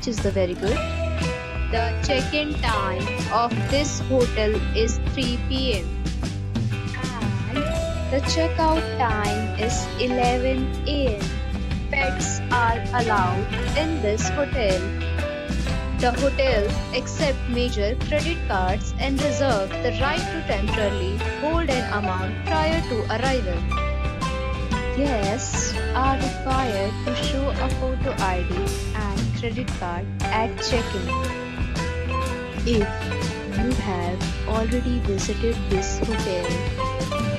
which is the very good. The check-in time of this hotel is 3 pm and the checkout time is 11 am. Pets are allowed in this hotel. The hotel accepts major credit cards and reserves the right to temporarily hold an amount prior to arrival. Guests are required to show a photo ID credit card at check-in. If you have already visited this hotel,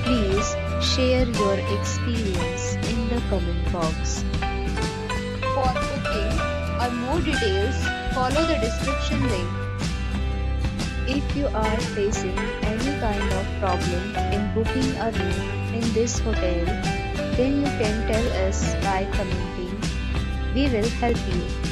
please share your experience in the comment box. For booking or more details, follow the description link. If you are facing any kind of problem in booking a room in this hotel, then you can tell us by commenting. We will help you.